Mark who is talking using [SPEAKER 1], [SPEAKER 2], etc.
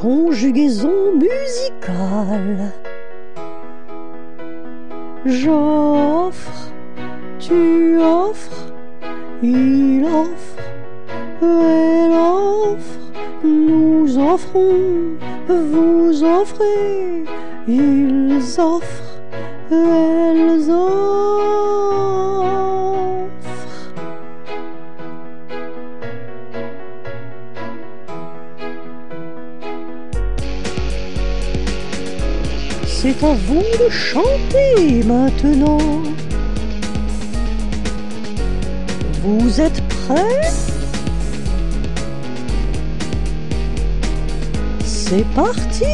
[SPEAKER 1] conjugaison musicale. J'offre, tu offres, il offre, elle offre, nous offrons, vous offrez, ils offrent, elles offrent. C'est à vous de chanter maintenant. Vous êtes prêts? C'est parti